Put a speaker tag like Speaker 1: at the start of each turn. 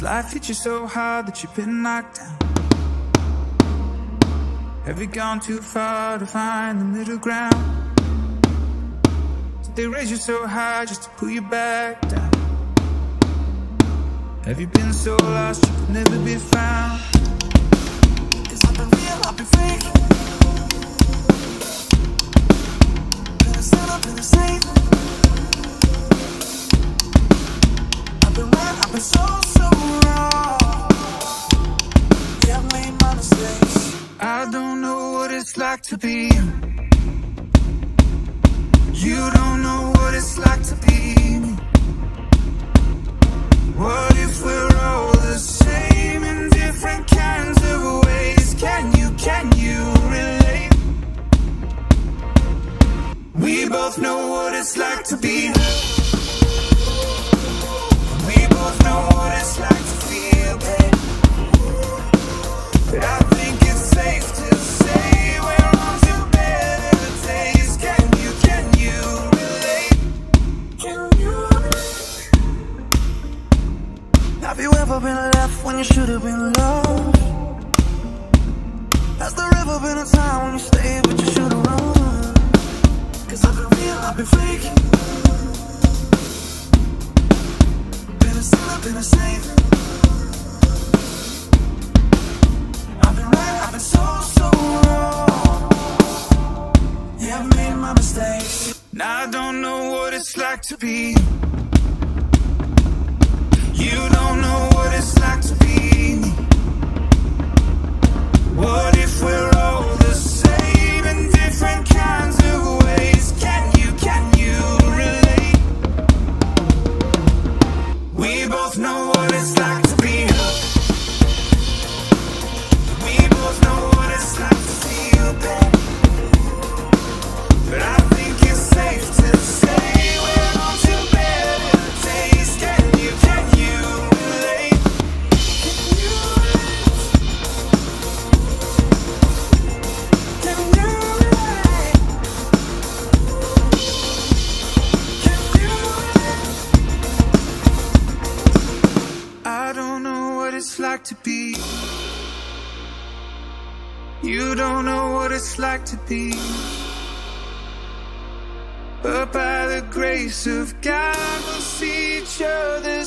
Speaker 1: Does life hit you so hard that you've been knocked down? Have you gone too far to find the middle ground? Did they raise you so high just to pull you back down? Have you been so lost you could never be found?
Speaker 2: Cause I've been real, I've been safe. I've been right, I've been so,
Speaker 1: I don't know what it's like to be you. You don't know what it's like to be me. What if we're all the same in different kinds of ways? Can you, can you relate? We both know what it's like to be you
Speaker 2: should have been loved? Has there ever been a time when you stayed but you should have run? Cause I've been real, I've been fake. Been a sinner, been a saint. I've been right, I've been so, so wrong. Yeah, I've made my mistakes.
Speaker 1: Now I don't know what it's like to be. It's like like to be. You don't know what it's like to be. But by the grace of God, we'll see each other's